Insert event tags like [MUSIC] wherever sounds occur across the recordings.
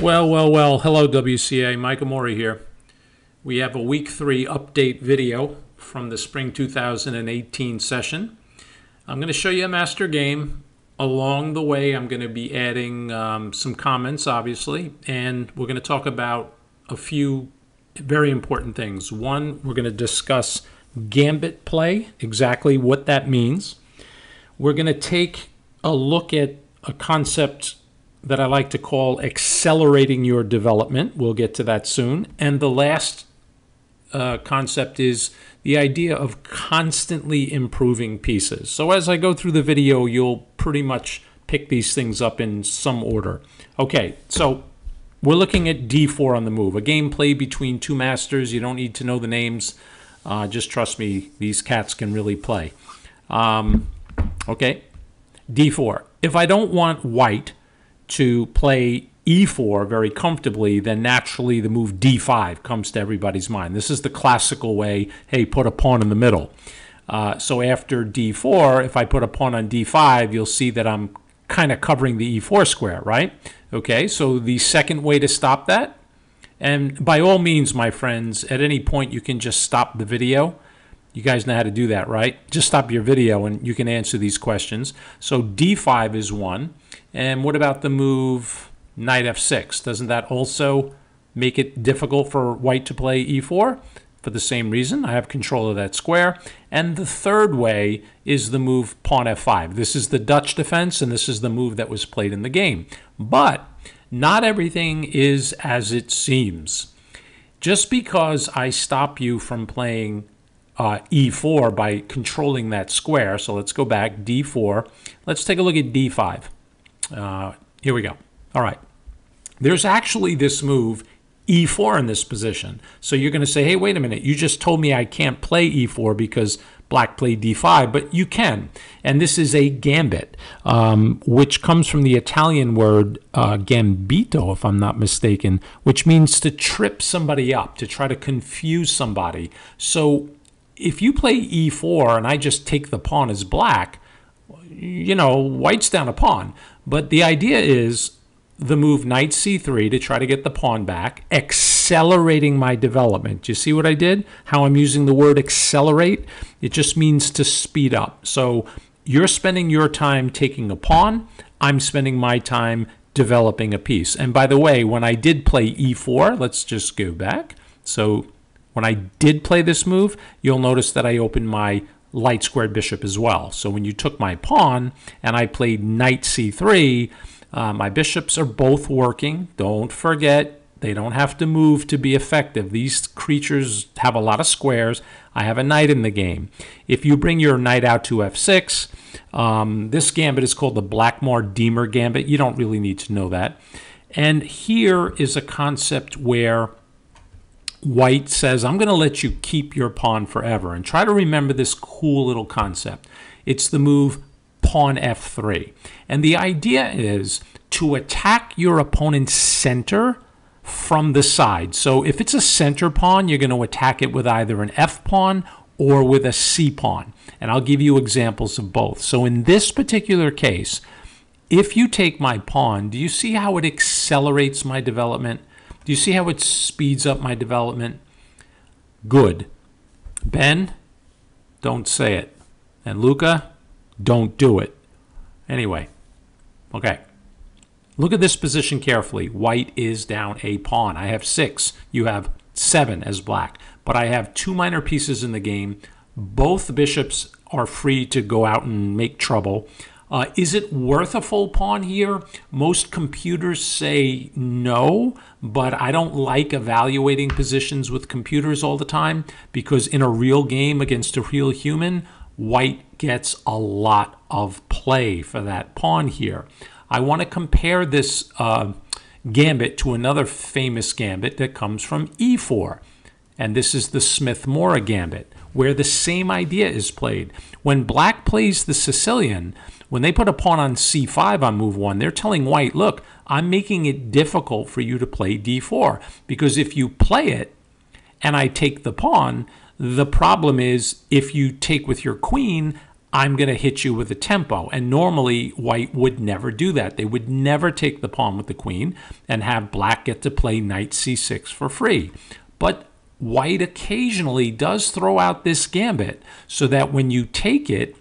Well, well, well. Hello, WCA. Mike Amori here. We have a week three update video from the spring 2018 session. I'm going to show you a master game. Along the way, I'm going to be adding um, some comments, obviously, and we're going to talk about a few very important things. One, we're going to discuss gambit play, exactly what that means. We're going to take a look at a concept that I like to call accelerating your development. We'll get to that soon. And the last uh, concept is the idea of constantly improving pieces. So as I go through the video, you'll pretty much pick these things up in some order. Okay, so we're looking at d4 on the move, a game played between two masters. You don't need to know the names. Uh, just trust me, these cats can really play. Um, okay, d4. If I don't want white to play e4 very comfortably, then naturally the move d5 comes to everybody's mind. This is the classical way, hey, put a pawn in the middle. Uh, so after d4, if I put a pawn on d5, you'll see that I'm kind of covering the e4 square, right? Okay, so the second way to stop that, and by all means, my friends, at any point you can just stop the video. You guys know how to do that, right? Just stop your video and you can answer these questions. So d5 is one. And what about the move knight f6? Doesn't that also make it difficult for white to play e4? For the same reason, I have control of that square. And the third way is the move pawn f5. This is the Dutch defense, and this is the move that was played in the game. But not everything is as it seems. Just because I stop you from playing uh, e4 by controlling that square, so let's go back, d4. Let's take a look at d5. Uh, here we go. All right. There's actually this move e4 in this position. So you're going to say, hey, wait a minute. You just told me I can't play e4 because black played d5, but you can. And this is a gambit, um, which comes from the Italian word uh, gambito, if I'm not mistaken, which means to trip somebody up, to try to confuse somebody. So if you play e4 and I just take the pawn as black, you know, white's down a pawn. But the idea is the move knight c3 to try to get the pawn back, accelerating my development. Do you see what I did? How I'm using the word accelerate? It just means to speed up. So you're spending your time taking a pawn. I'm spending my time developing a piece. And by the way, when I did play e4, let's just go back. So when I did play this move, you'll notice that I opened my light squared bishop as well. So when you took my pawn and I played knight c3, uh, my bishops are both working. Don't forget, they don't have to move to be effective. These creatures have a lot of squares. I have a knight in the game. If you bring your knight out to f6, um, this gambit is called the Blackmar-Diemer gambit. You don't really need to know that. And here is a concept where white says, I'm going to let you keep your pawn forever. And try to remember this cool little concept. It's the move pawn f3. And the idea is to attack your opponent's center from the side. So if it's a center pawn, you're going to attack it with either an f pawn or with a c pawn. And I'll give you examples of both. So in this particular case, if you take my pawn, do you see how it accelerates my development? Do you see how it speeds up my development? Good. Ben, don't say it. And Luca, don't do it. Anyway, okay. Look at this position carefully. White is down a pawn. I have six. You have seven as black. But I have two minor pieces in the game. Both bishops are free to go out and make trouble. Uh, is it worth a full pawn here? Most computers say no, but I don't like evaluating positions with computers all the time because in a real game against a real human, white gets a lot of play for that pawn here. I want to compare this uh, gambit to another famous gambit that comes from e4, and this is the Smith-Morra gambit, where the same idea is played. When black plays the Sicilian, when they put a pawn on c5 on move one, they're telling white, look, I'm making it difficult for you to play d4 because if you play it and I take the pawn, the problem is if you take with your queen, I'm going to hit you with a tempo. And normally, white would never do that. They would never take the pawn with the queen and have black get to play knight c6 for free. But white occasionally does throw out this gambit so that when you take it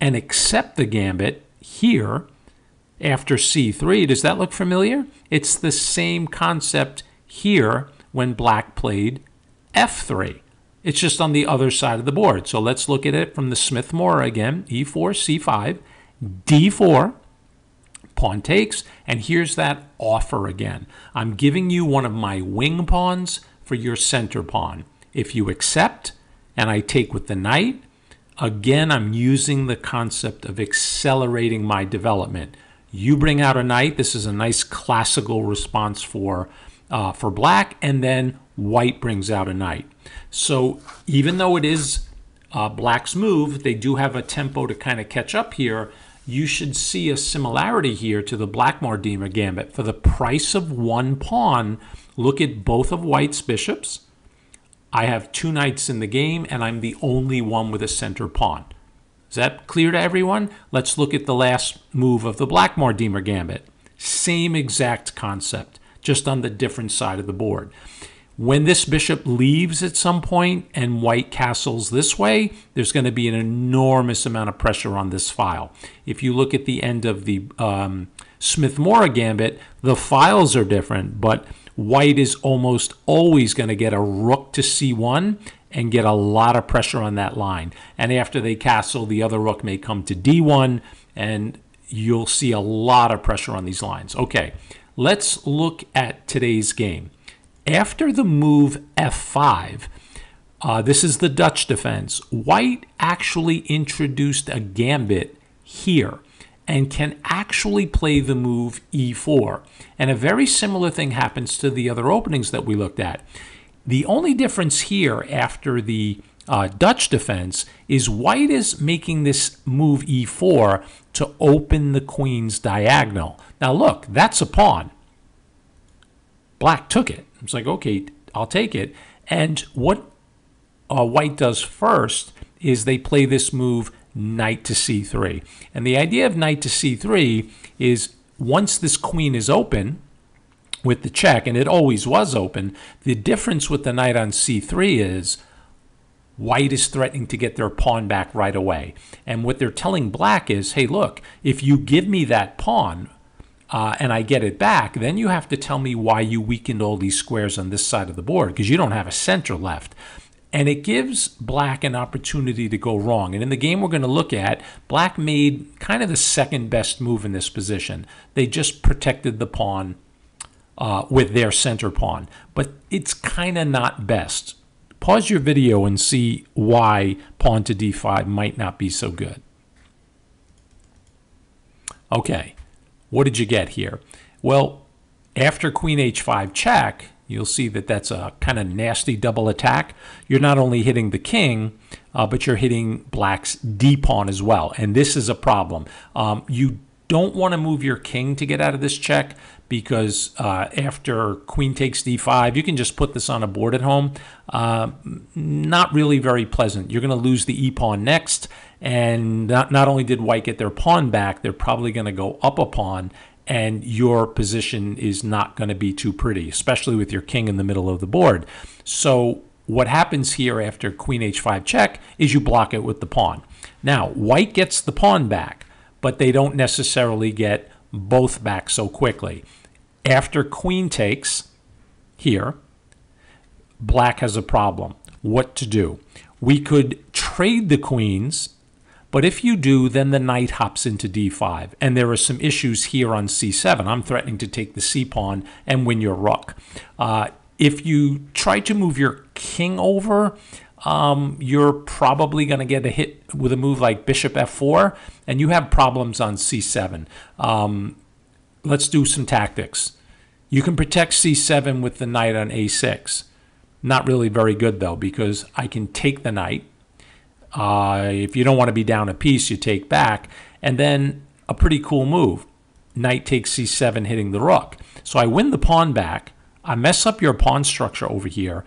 and accept the gambit here after c3, does that look familiar? It's the same concept here when black played f3. It's just on the other side of the board. So let's look at it from the Smith-Morra again. e4, c5, d4, pawn takes, and here's that offer again. I'm giving you one of my wing pawns for your center pawn. If you accept, and I take with the knight, again, I'm using the concept of accelerating my development. You bring out a knight. This is a nice classical response for, uh, for black, and then white brings out a knight. So even though it is uh, black's move, they do have a tempo to kind of catch up here. You should see a similarity here to the Blackmar-Diemer gambit. For the price of one pawn, look at both of white's bishops. I have two knights in the game, and I'm the only one with a center pawn. Is that clear to everyone? Let's look at the last move of the Blackmar-Diemer gambit. Same exact concept, just on the different side of the board. When this bishop leaves at some point and white castles this way, there's going to be an enormous amount of pressure on this file. If you look at the end of the um, Smith-Morra gambit, the files are different, but white is almost always going to get a rook to c1 and get a lot of pressure on that line. And after they castle, the other rook may come to d1, and you'll see a lot of pressure on these lines. Okay, let's look at today's game. After the move f5, uh, this is the Dutch defense, white actually introduced a gambit here and can actually play the move e4. And a very similar thing happens to the other openings that we looked at. The only difference here after the uh, Dutch defense is white is making this move e4 to open the queen's diagonal. Now look, that's a pawn. Black took it. It's like, okay, I'll take it. And what uh, white does first is they play this move knight to c3. And the idea of knight to c3 is once this queen is open with the check, and it always was open, the difference with the knight on c3 is white is threatening to get their pawn back right away. And what they're telling black is, hey, look, if you give me that pawn, uh, and I get it back, then you have to tell me why you weakened all these squares on this side of the board because you don't have a center left. And it gives black an opportunity to go wrong. And in the game we're going to look at, black made kind of the second best move in this position. They just protected the pawn uh, with their center pawn. But it's kind of not best. Pause your video and see why pawn to d5 might not be so good. Okay. What did you get here? Well, after queen h5 check, you'll see that that's a kind of nasty double attack. You're not only hitting the king, uh, but you're hitting black's d pawn as well. And this is a problem. Um, you don't want to move your king to get out of this check because uh, after queen takes d5, you can just put this on a board at home. Uh, not really very pleasant. You're going to lose the e pawn next, and not, not only did white get their pawn back, they're probably going to go up a pawn, and your position is not going to be too pretty, especially with your king in the middle of the board. So what happens here after queen h5 check is you block it with the pawn. Now, white gets the pawn back, but they don't necessarily get both back so quickly. After queen takes here, black has a problem. What to do? We could trade the queens but if you do, then the knight hops into d5. And there are some issues here on c7. I'm threatening to take the c pawn and win your rook. Uh, if you try to move your king over, um, you're probably going to get a hit with a move like bishop f4, and you have problems on c7. Um, let's do some tactics. You can protect c7 with the knight on a6. Not really very good, though, because I can take the knight, uh, if you don't want to be down a piece, you take back. And then a pretty cool move. Knight takes c7, hitting the rook. So I win the pawn back. I mess up your pawn structure over here.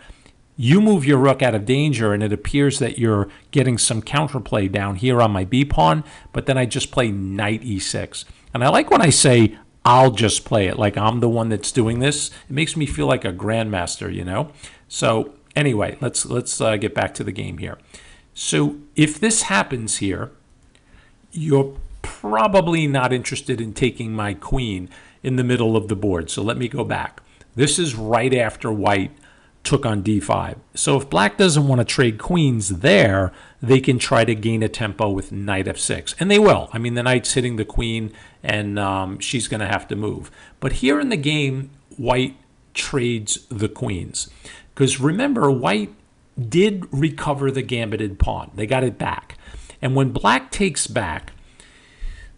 You move your rook out of danger, and it appears that you're getting some counterplay down here on my b pawn, but then I just play knight e6. And I like when I say, I'll just play it, like I'm the one that's doing this. It makes me feel like a grandmaster, you know? So anyway, let's, let's uh, get back to the game here. So if this happens here, you're probably not interested in taking my queen in the middle of the board. So let me go back. This is right after white took on d5. So if black doesn't want to trade queens there, they can try to gain a tempo with knight f6. And they will. I mean, the knight's hitting the queen, and um, she's going to have to move. But here in the game, white trades the queens. Because remember, white did recover the gambited pawn. They got it back. And when black takes back,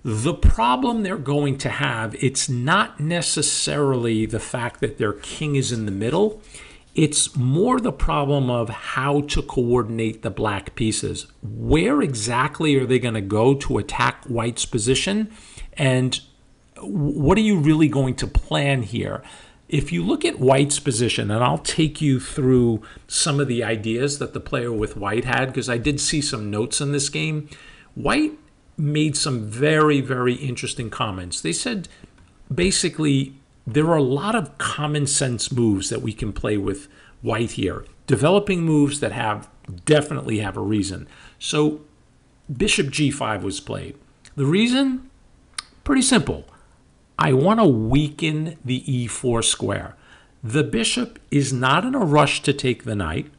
the problem they're going to have, it's not necessarily the fact that their king is in the middle. It's more the problem of how to coordinate the black pieces. Where exactly are they going to go to attack white's position? And what are you really going to plan here? If you look at white's position, and I'll take you through some of the ideas that the player with white had, because I did see some notes in this game. White made some very, very interesting comments. They said basically there are a lot of common sense moves that we can play with white here, developing moves that have definitely have a reason. So bishop g5 was played. The reason? Pretty simple. I want to weaken the e4 square. The bishop is not in a rush to take the knight.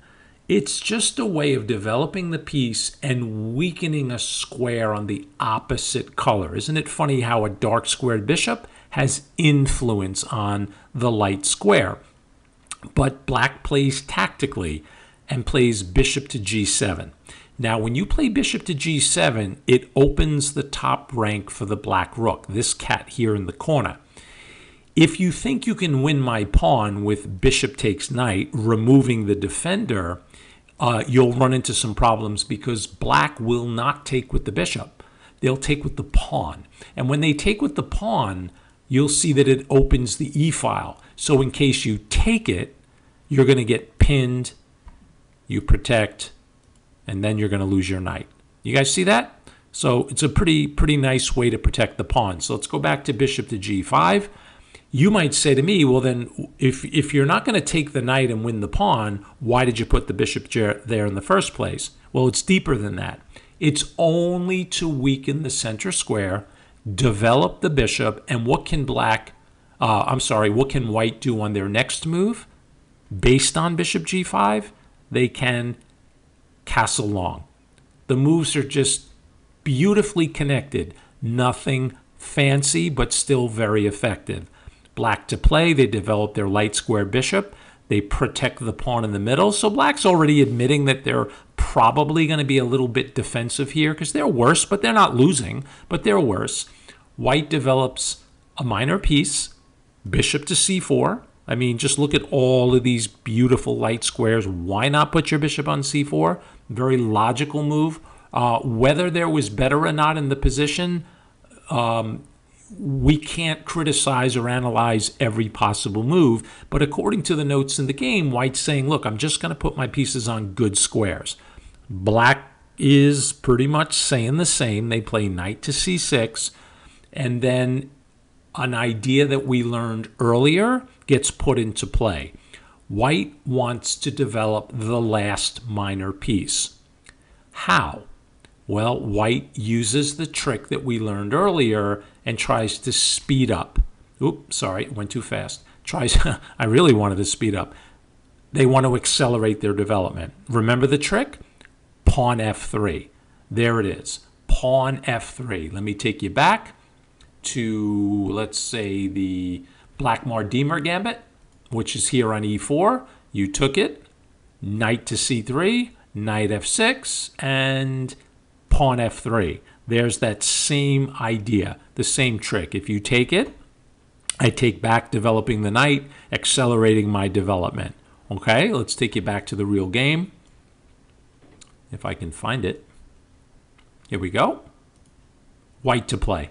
It's just a way of developing the piece and weakening a square on the opposite color. Isn't it funny how a dark squared bishop has influence on the light square? But black plays tactically and plays bishop to g7. Now, when you play bishop to g7, it opens the top rank for the black rook, this cat here in the corner. If you think you can win my pawn with bishop takes knight, removing the defender, uh, you'll run into some problems because black will not take with the bishop. They'll take with the pawn. And when they take with the pawn, you'll see that it opens the e file. So in case you take it, you're going to get pinned, you protect, and then you're going to lose your knight. You guys see that? So it's a pretty pretty nice way to protect the pawn. So let's go back to bishop to g5 you might say to me, well, then, if, if you're not going to take the knight and win the pawn, why did you put the bishop there in the first place? Well, it's deeper than that. It's only to weaken the center square, develop the bishop, and what can black, uh, I'm sorry, what can white do on their next move? Based on bishop g5, they can castle long. The moves are just beautifully connected. Nothing fancy, but still very effective black to play. They develop their light square bishop. They protect the pawn in the middle. So black's already admitting that they're probably going to be a little bit defensive here because they're worse, but they're not losing, but they're worse. White develops a minor piece, bishop to c4. I mean, just look at all of these beautiful light squares. Why not put your bishop on c4? Very logical move. Uh, whether there was better or not in the position, um, we can't criticize or analyze every possible move. But according to the notes in the game, White's saying, look, I'm just going to put my pieces on good squares. Black is pretty much saying the same. They play knight to c6, and then an idea that we learned earlier gets put into play. White wants to develop the last minor piece. How? Well, white uses the trick that we learned earlier and tries to speed up. Oops, sorry, went too fast. Tries, [LAUGHS] I really wanted to speed up. They want to accelerate their development. Remember the trick? Pawn f3. There it is. Pawn f3. Let me take you back to, let's say, the Blackmar-Diemer gambit, which is here on e4. You took it. Knight to c3, knight f6, and pawn f3. There's that same idea, the same trick. If you take it, I take back developing the knight, accelerating my development. Okay, let's take you back to the real game. If I can find it. Here we go. White to play.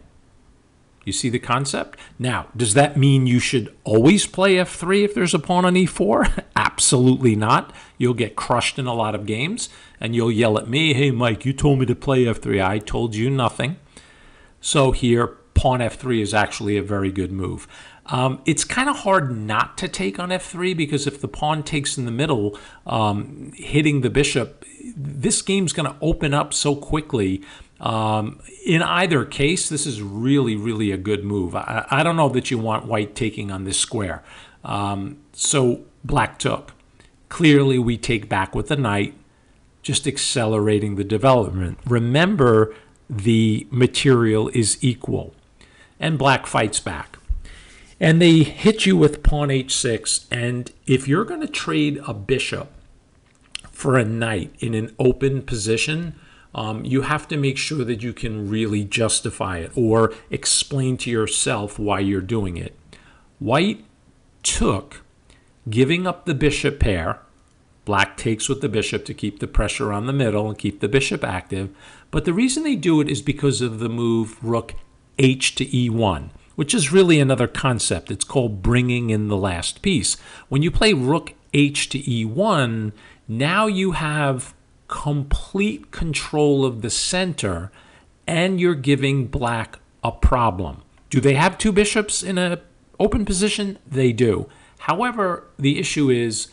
You see the concept? Now, does that mean you should always play f3 if there's a pawn on e4? [LAUGHS] Absolutely not. You'll get crushed in a lot of games and you'll yell at me, hey, Mike, you told me to play f3. I told you nothing. So here, pawn f3 is actually a very good move. Um, it's kind of hard not to take on f3 because if the pawn takes in the middle, um, hitting the bishop, this game's going to open up so quickly um, in either case, this is really, really a good move. I, I, don't know that you want white taking on this square. Um, so black took. Clearly, we take back with the knight, just accelerating the development. Remember, the material is equal. And black fights back. And they hit you with pawn h6. And if you're going to trade a bishop for a knight in an open position, um, you have to make sure that you can really justify it or explain to yourself why you're doing it. White took giving up the bishop pair. Black takes with the bishop to keep the pressure on the middle and keep the bishop active. But the reason they do it is because of the move rook h to e1, which is really another concept. It's called bringing in the last piece. When you play rook h to e1, now you have complete control of the center and you're giving black a problem. Do they have two bishops in an open position? They do. However, the issue is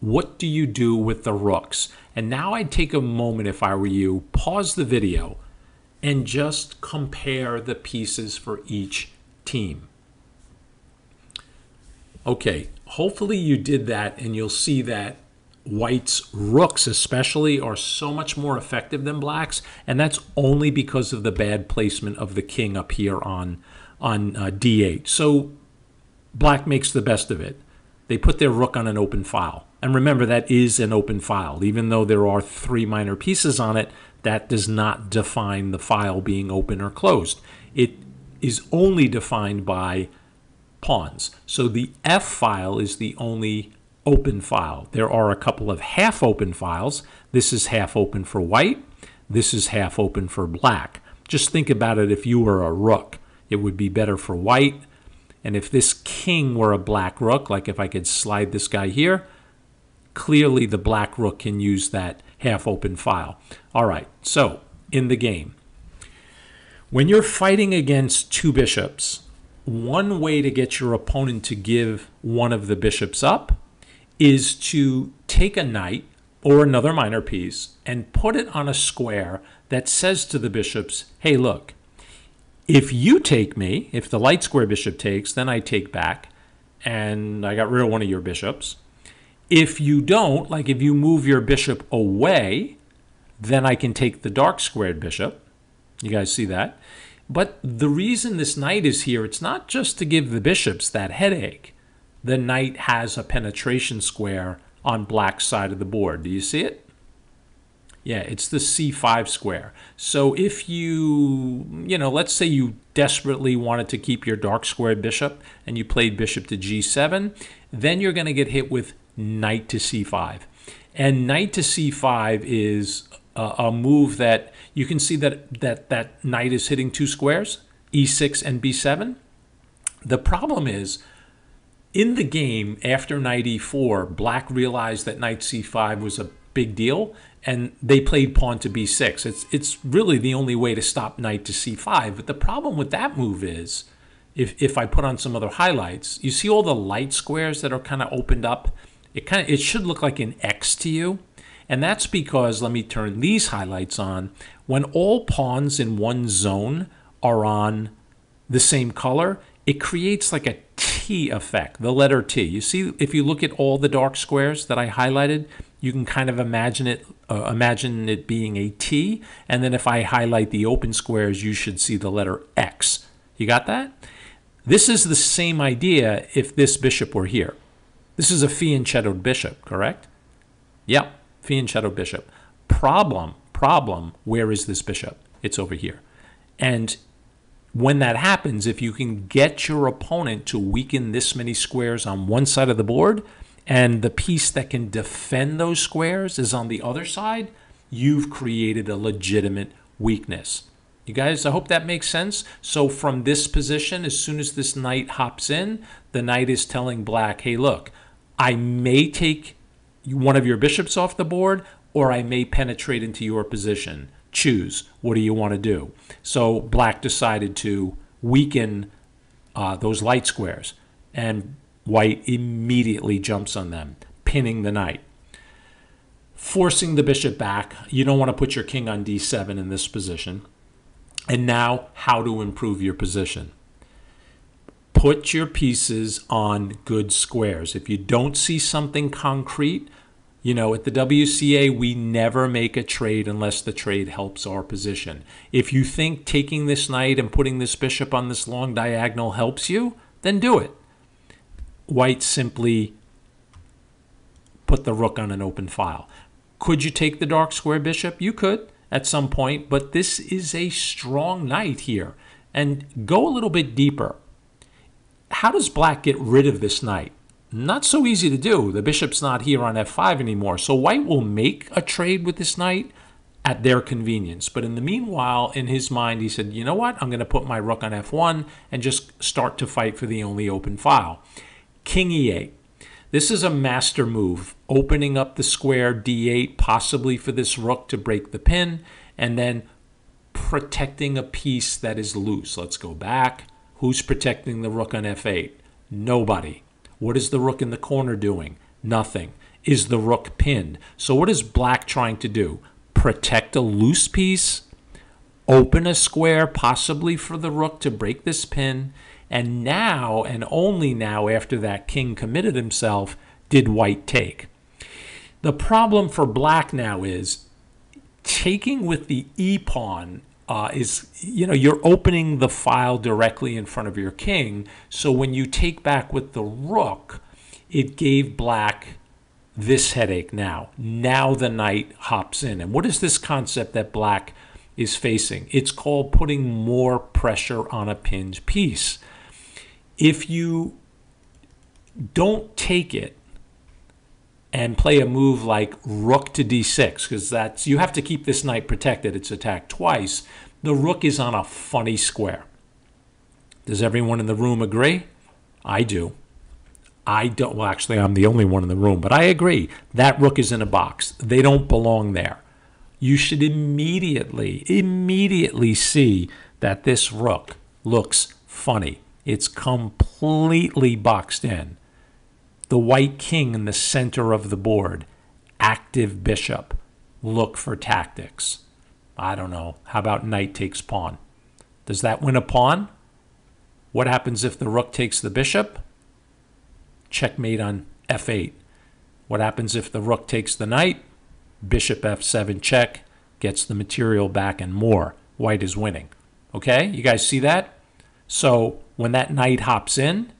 what do you do with the rooks? And now I'd take a moment if I were you, pause the video, and just compare the pieces for each team. Okay, hopefully you did that and you'll see that whites rooks especially are so much more effective than blacks and that's only because of the bad placement of the king up here on on uh, d8 so black makes the best of it. They put their rook on an open file. And remember that is an open file. Even though there are three minor pieces on it that does not define the file being open or closed. It is only defined by pawns. So the f file is the only open file. There are a couple of half open files. This is half open for white. This is half open for black. Just think about it if you were a rook. It would be better for white. And if this king were a black rook, like if I could slide this guy here, clearly the black rook can use that half open file. All right, so in the game, when you're fighting against two bishops, one way to get your opponent to give one of the bishops up is to take a knight or another minor piece and put it on a square that says to the bishops, hey, look, if you take me, if the light square bishop takes, then I take back, and I got rid of one of your bishops. If you don't, like if you move your bishop away, then I can take the dark squared bishop. You guys see that? But the reason this knight is here, it's not just to give the bishops that headache the knight has a penetration square on black side of the board. Do you see it? Yeah, it's the c5 square. So if you, you know, let's say you desperately wanted to keep your dark square bishop and you played bishop to g7, then you're going to get hit with knight to c5. And knight to c5 is a, a move that you can see that, that that knight is hitting two squares, e6 and b7. The problem is in the game after knight e4, black realized that knight c5 was a big deal and they played pawn to b6. It's, it's really the only way to stop knight to c5. But the problem with that move is, if, if I put on some other highlights, you see all the light squares that are kind of opened up? It kind of it should look like an X to you. And that's because, let me turn these highlights on, when all pawns in one zone are on the same color, it creates like a T effect, the letter T. You see, if you look at all the dark squares that I highlighted, you can kind of imagine it, uh, imagine it being a T. And then if I highlight the open squares, you should see the letter X. You got that? This is the same idea if this bishop were here. This is a fianchettoed bishop, correct? Yep, fianchettoed bishop. Problem, problem, where is this bishop? It's over here. And when that happens, if you can get your opponent to weaken this many squares on one side of the board, and the piece that can defend those squares is on the other side, you've created a legitimate weakness. You guys, I hope that makes sense. So from this position, as soon as this knight hops in, the knight is telling black, hey, look, I may take one of your bishops off the board or I may penetrate into your position. Choose. What do you want to do? So black decided to weaken uh, those light squares, and white immediately jumps on them, pinning the knight. Forcing the bishop back. You don't want to put your king on d7 in this position. And now, how to improve your position. Put your pieces on good squares. If you don't see something concrete, you know, at the WCA, we never make a trade unless the trade helps our position. If you think taking this knight and putting this bishop on this long diagonal helps you, then do it. White simply put the rook on an open file. Could you take the dark square bishop? You could at some point, but this is a strong knight here. And go a little bit deeper. How does black get rid of this knight? Not so easy to do. The bishop's not here on f5 anymore. So white will make a trade with this knight at their convenience. But in the meanwhile, in his mind, he said, you know what? I'm going to put my rook on f1 and just start to fight for the only open file. King e8. This is a master move, opening up the square d8, possibly for this rook to break the pin, and then protecting a piece that is loose. Let's go back. Who's protecting the rook on f8? Nobody. What is the rook in the corner doing? Nothing. Is the rook pinned? So what is black trying to do? Protect a loose piece, open a square possibly for the rook to break this pin, and now, and only now after that king committed himself, did white take. The problem for black now is taking with the e pawn uh, is, you know, you're opening the file directly in front of your king. So when you take back with the rook, it gave black this headache now. Now the knight hops in. And what is this concept that black is facing? It's called putting more pressure on a pinned piece if you don't take it and play a move like rook to d6 because that's you have to keep this knight protected. It's attacked twice. The rook is on a funny square. Does everyone in the room agree? I do. I don't well actually i'm the only one in the room but i agree. That rook is in a box. They don't belong there. You should immediately immediately see that this rook looks funny. It's completely boxed in. The white king in the center of the board, active bishop. Look for tactics. I don't know. How about knight takes pawn? Does that win a pawn? What happens if the rook takes the bishop? Checkmate on f8. What happens if the rook takes the knight? Bishop f7 check, gets the material back and more. White is winning. Okay, you guys see that? So when that knight hops in,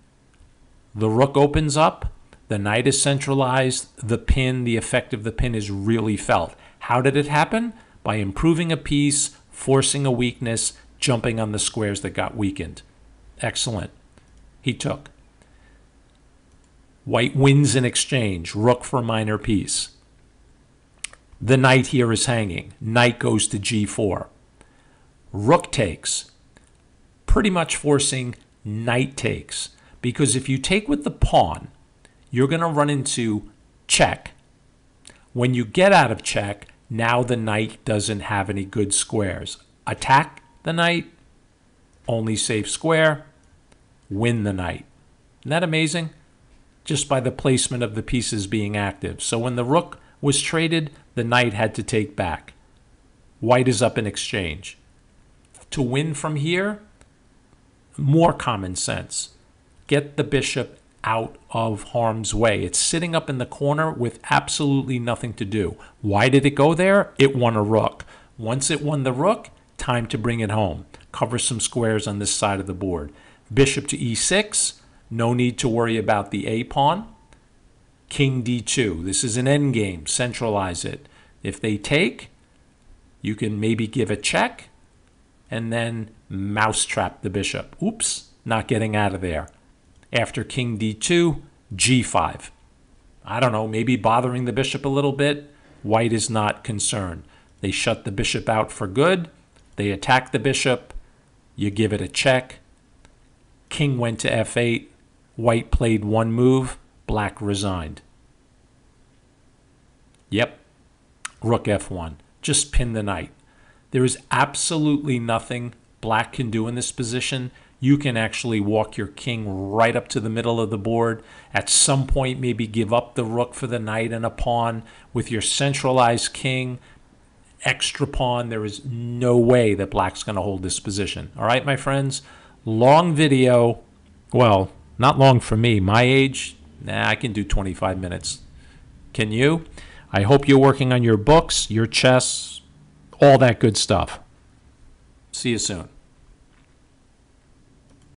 the rook opens up, the knight is centralized, the pin, the effect of the pin is really felt. How did it happen? By improving a piece, forcing a weakness, jumping on the squares that got weakened. Excellent. He took. White wins in exchange, rook for minor piece. The knight here is hanging. Knight goes to g4. Rook takes pretty much forcing knight takes. Because if you take with the pawn, you're going to run into check. When you get out of check, now the knight doesn't have any good squares. Attack the knight, only safe square, win the knight. Isn't that amazing? Just by the placement of the pieces being active. So when the rook was traded, the knight had to take back. White is up in exchange. To win from here, more common sense. Get the bishop out of harm's way. It's sitting up in the corner with absolutely nothing to do. Why did it go there? It won a rook. Once it won the rook, time to bring it home. Cover some squares on this side of the board. Bishop to e6, no need to worry about the a pawn. King d2, this is an endgame, centralize it. If they take, you can maybe give a check and then mousetrap the bishop. Oops, not getting out of there. After king d2, g5. I don't know, maybe bothering the bishop a little bit. White is not concerned. They shut the bishop out for good. They attack the bishop. You give it a check. King went to f8. White played one move. Black resigned. Yep. Rook f1. Just pin the knight. There is absolutely nothing black can do in this position. You can actually walk your king right up to the middle of the board. At some point, maybe give up the rook for the knight and a pawn. With your centralized king, extra pawn, there is no way that black's going to hold this position. All right, my friends? Long video. Well, not long for me. My age, nah, I can do 25 minutes. Can you? I hope you're working on your books, your chess, all that good stuff. See you soon.